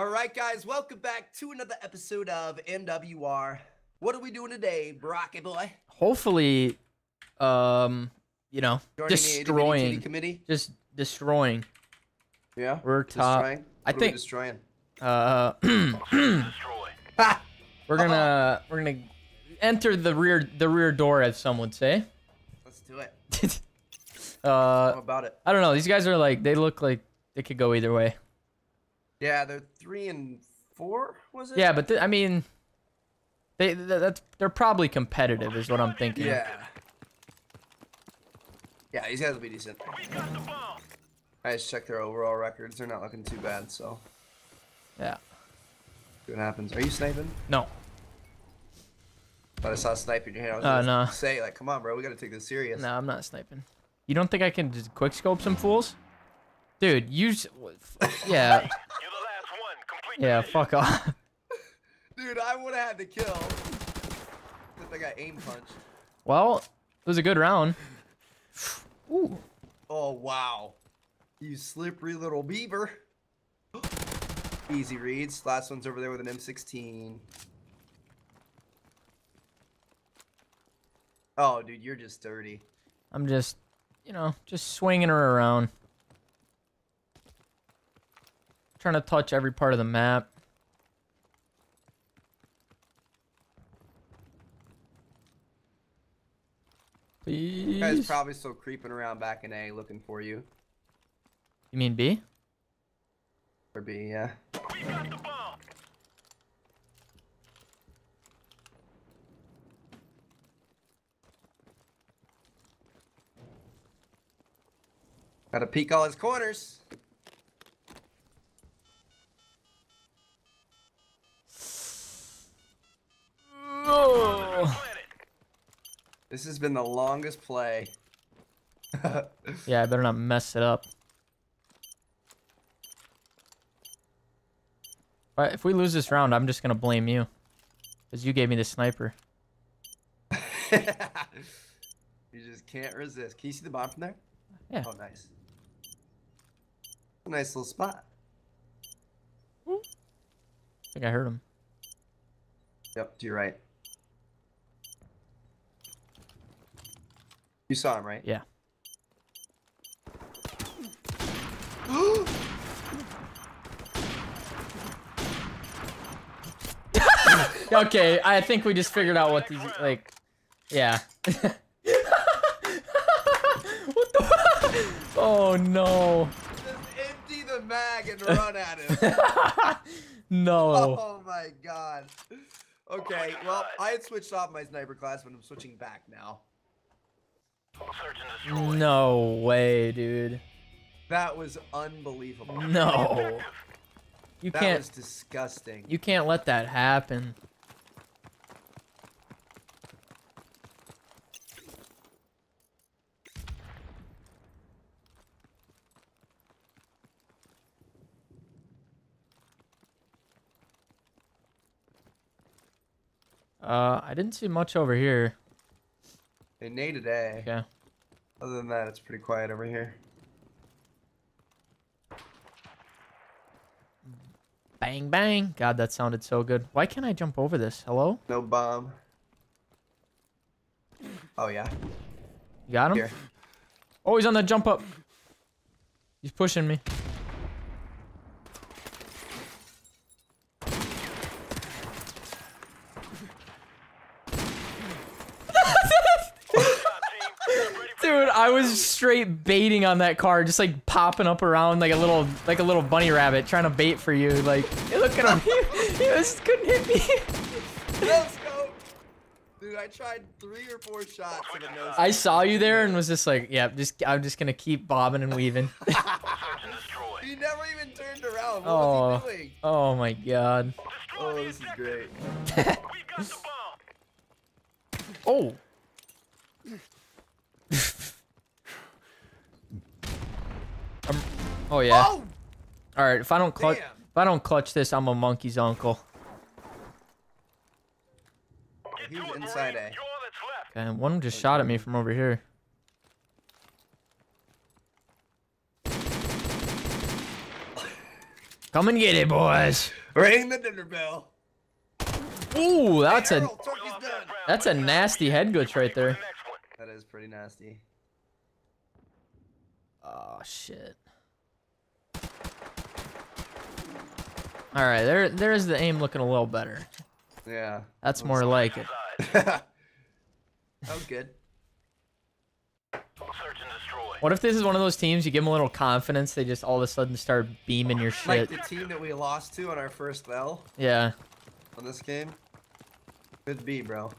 All right, guys, welcome back to another episode of MWR. What are we doing today, Brocky boy? Hopefully, um, you know, Joining destroying, committee. just destroying. Yeah, We're top. destroying. I What are we think- destroying. Uh, we're gonna we're gonna enter the rear the rear door, as some would say. Let's do it. uh, How about it? I don't know. These guys are like they look like they could go either way. Yeah, they're three and four. Was it? Yeah, but th- I mean, they th- that's they're probably competitive, is what I'm thinking. Yeah. Yeah, these guys will be decent. I just checked their overall records. They're not looking too bad, so Yeah. see what happens. Are you sniping? No. But I saw a snipe in your hand. I was Uh, gonna no. say like, come on, bro, we gotta take this serious. No, I'm not sniping. You don't think I can just quick scope some fools? Dude, use yeah, You're the last one. Complete yeah, fuck off. Dude, I would have had to kill. Except I got aim punched. Well, it was a good round. Ooh. Oh wow. You slippery little beaver. Easy reads. Last one's over there with an M16. Oh, dude, you're just dirty. I'm just, you know, just swinging her around. Trying to touch every part of the map. You guys probably still creeping around back in A looking for you. You mean B? Or B, yeah. We got the bomb. Gotta peek all his corners. This has been the longest play. Yeah, I better not mess it up. But if we lose this round, I'm just gonna blame you. Because you gave me the sniper. you just can't resist. Can you see the bomb from there? Yeah. Oh, nice. Nice little spot. I think I heard him. Yep, to your right. You saw him, right? Yeah. okay, I think we just figured out what these like. Yeah. what the? Oh no. Just empty the mag and run at him. no. oh my god. Okay, oh, well, I had switched off my sniper class, but I'm switching back now. Search and destroy. No way, dude. That was unbelievable. No. You That can't. was disgusting. You can't let that happen. Uh, I didn't see much over here. They naded A. Okay. Other than that, it's pretty quiet over here. Bang bang. God, that sounded so good. Why can't I jump over this? Hello? No bomb. Oh yeah. You got him? Here. Oh, he's on that jump up. He's pushing me. Dude, I was straight baiting on that car, just like popping up around like a little like a little bunny rabbit trying to bait for you. Like, hey, look at him. He, he just couldn't hit me. Let's go. Dude, I tried three or four shots and no. I saw you there and was just like, yeah, just I'm just gonna keep bobbing and weaving. Search and destroy. He never even turned around. What Oh. was he oh, doing? oh my god. Destroy Oh, this is great. We got the bomb. Oh. Um, oh yeah. Oh, All right. If I don't clutch, if I don't clutch this, I'm a monkey's uncle. Get He was inside Marine. A. You're all that's left. Okay, one just shot at me from over here. Come and get it, boys. Ring the dinner bell. Ooh, that's a Errol, We turkey's lost done. that round, that's a nasty we head glitch right there. the next one. That is pretty nasty. Oh shit. All right, there there's the aim looking a little better. Yeah. That's more like it. Inside. that was good. Search and destroy. What if this is one of those teams you give them a little confidence, they just all of a sudden start beaming your shit? Like shit? the team that we lost to on our first L Yeah. on this game. Could be, bro.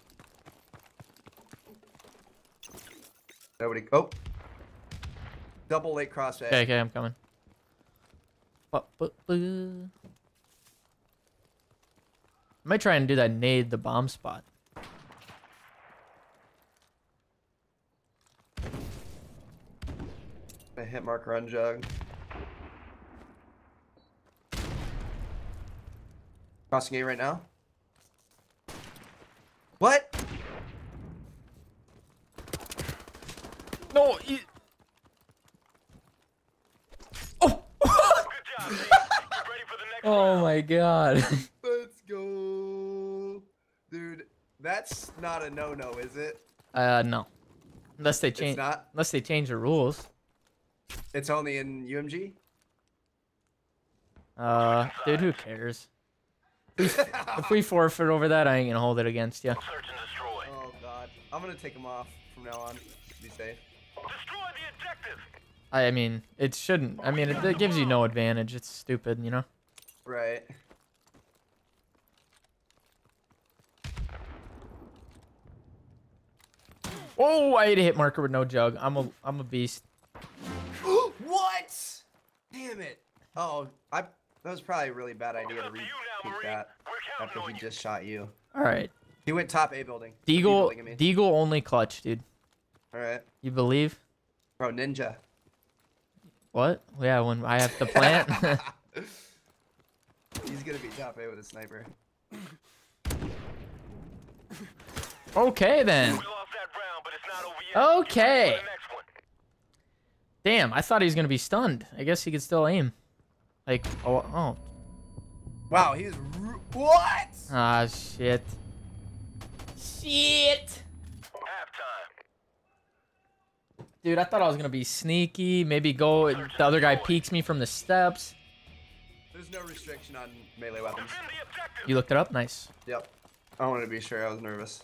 Nobody. Oh. Double late crossfade. Okay, okay, I'm coming. I might try and do that nade the bomb spot. A hit mark run jug. Crossing A right now. What? No, you... Oh! Good job, ready for the next oh my god. Let's go. Dude, that's not a no-no, is it? uh, no. Unless they change, not? unless they change the rules. It's only in UMG? Uh, dude, who cares? If we forfeit over that, I ain't gonna hold it against you. Search and destroy. oh god. I'm gonna take them off from now on. Be safe. Destroy the objective. I mean, it shouldn't. I mean, it, it gives you no advantage. It's stupid, you know? Right. Oh, I hit a hit marker with no jug. I'm a, I'm a beast. what? Damn it. Oh, I. That was probably a really bad idea to up to repeat you now, Marine. that after on he just shot you. All right. He went top A building. B Deagle, building, I mean. Deagle only clutch, dude. All right. You believe? Bro, ninja. What? Yeah, when I have to plant. He's gonna be top A with a sniper. okay then. Okay. for the next one. Damn, I thought he was gonna be stunned. I guess he could still aim. Like, oh, oh, Wow, he's... what? ah, shit. Shit. Dude, I thought I was gonna be sneaky. Maybe go. The other guy peeks me from the steps. There's no restriction on melee weapons. Defend the objective. You looked it up. Nice. Yep. I wanted to be sure. I was nervous.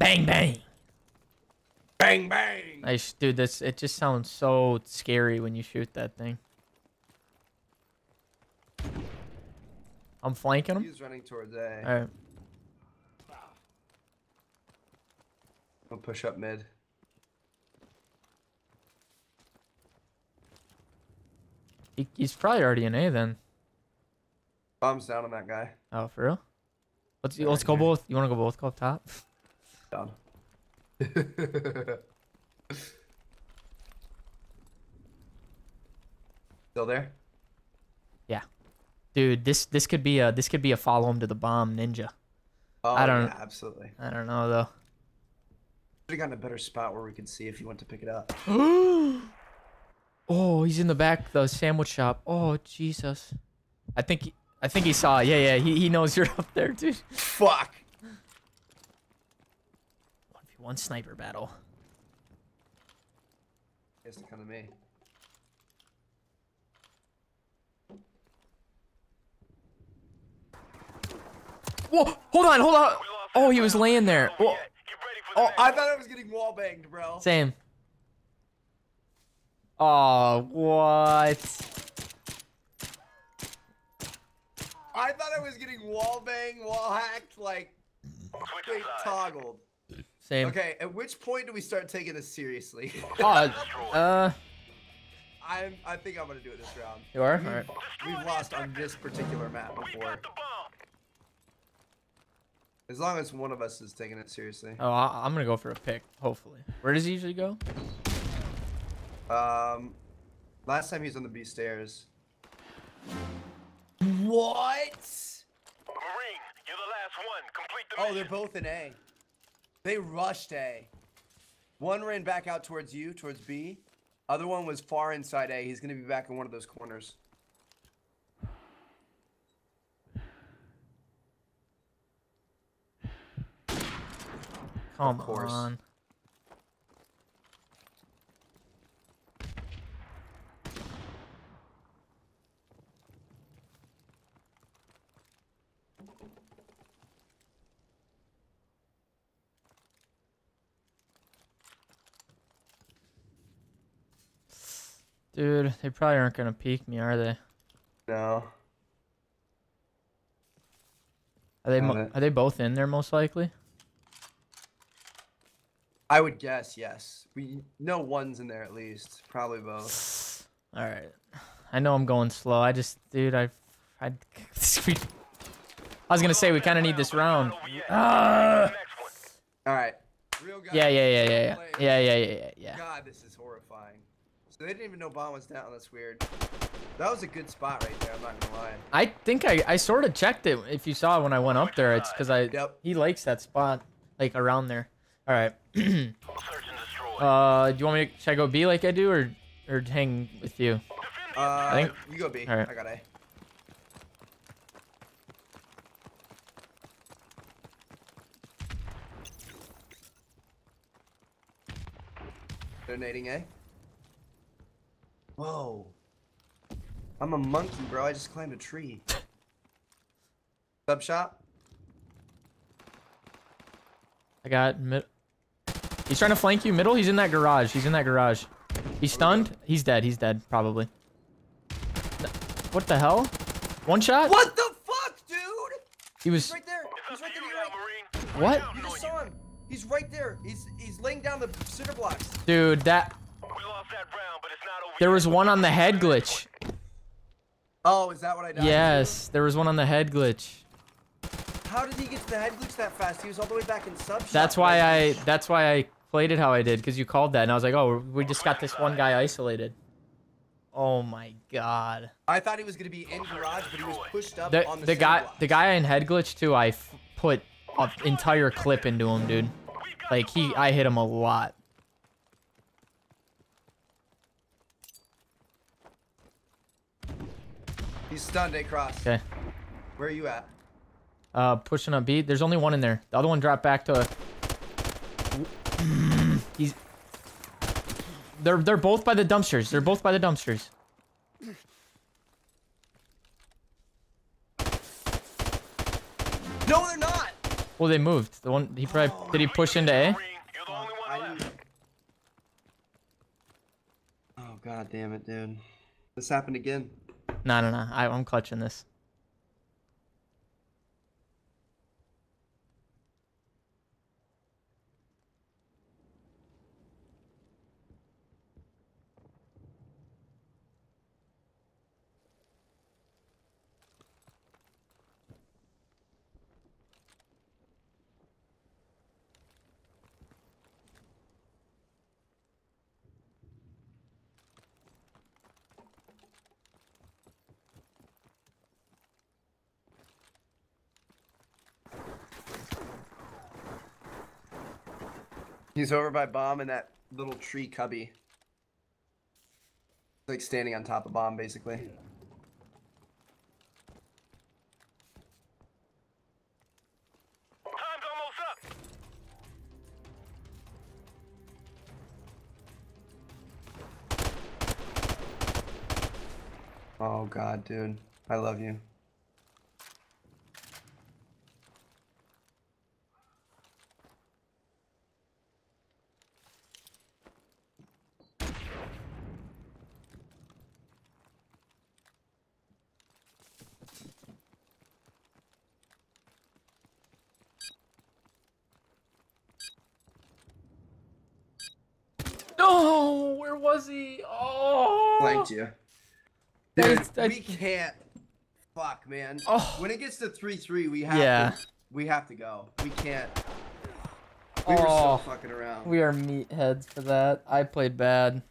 Bang bang. Bang bang. Nice, dude. This it just sounds so scary when you shoot that thing. I'm flanking him. He's running towards A. All right. I'll push up mid. He, he's probably already in A then. Bombs down on that guy. Oh, for real? Let's Yeah, let's go yeah. both. You want to go both go up top? Down. Still there? Yeah. Dude, this this could be a this could be a follow him to the bomb ninja. Oh, I don't- yeah, absolutely. I don't know though. Should have gotten a better spot where we could see if he went to pick it up. oh, he's in the back the sandwich shop. Oh Jesus. I think he, I think he saw. it. Yeah, yeah. He he knows you're up there, dude. Fuck. One sniper battle. It's to come to me. Whoa! Hold on, hold on. Oh, he was laying there. Oh, Whoa. yet. Get ready for the Oh, I thought I was getting wall banged, bro. Same. Oh, what? I thought I was getting wall banged, wall hacked, like Switch toggled. Same. Okay, at which point do we start taking this seriously? Oh, uh, I'm, I think I'm gonna do it this round. you are? Alright. We've lost on this particular map We before. got the bomb. As long as one of us is taking it seriously. Oh, I, I'm gonna go for a pick, hopefully. Where does he usually go? Um, last time he was on the B stairs. What? Marine, you're the last one. Complete the Oh, they're both in A. They rushed A. One ran back out towards you, towards B. Other one was far inside A. He's gonna be back in one of those corners. Come course. on. Dude, they probably aren't gonna peek me, are they? No. Are they? Mo- are they both in there most likely? I would guess yes. We know one's in there at least. Probably both. All right. I know I'm going slow. I just, dude, I, I, I was gonna say we kind of need this round. Ah! All right. Real. Yeah, yeah, yeah, yeah, real yeah, players. yeah, yeah, yeah, yeah, yeah. God, this is horrifying. So they didn't even know bomb was down. That's weird. That was a good spot right there. I'm not gonna lie. I think I, I sort of checked it. If you saw when I went up there, it's because I, Yep. he likes that spot, like around there. All right. Search and destroy. uh, do you want me to should I go B like I do, or, or hang with you? Uh, I think- you go B. All right. I got A. Donating A. Whoa. I'm a monkey, bro. I just climbed a tree. Sub shop. I got mid. He's trying to flank you middle. He's in that garage. He's in that garage. He's stunned. He's dead. He's dead probably. What the hell? One shot? What the fuck, dude? He was. He's right there. He's right there. you You're now, right. What? You just saw him. He's right there. He's he's laying down the cinder blocks. Dude, that. There was one on the head glitch. Oh, is that what I died? Yes, there was one on the head glitch. How did he get to the head glitch that fast? He was all the way back in sub. That's why I. That's why I played it how I did because you called that and I was like, oh, we just got this one guy isolated. Oh my god. I thought he was gonna be in garage, but he was pushed up The on the, the guy the guy in head glitch too. I f- put an entire clip into him, dude. Like he, I hit him a lot. He's stunned. A cross. Okay. Where are you at? Uh, pushing up B. There's only one in there. The other one dropped back to. He's. They're they're both by the dumpsters. They're both by the dumpsters. No, they're not. Well, they moved. The one he probably did he push into A? You're the only one left. Oh god damn it, dude. This happened again. No, no, no. I, I'm clutching this. He's over by bomb in that little tree cubby. Like standing on top of bomb, basically. Time's almost up. Oh god, dude. I love you. No, where was he? Oh, Blanked you. Dude, I- we can't. Fuck, man. Oh. When it gets to three three, we have Yeah. to. We have to go. We can't. We were so Oh. fucking around. We are meatheads for that. I played bad.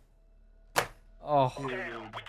Oh, Dude. Damn, we just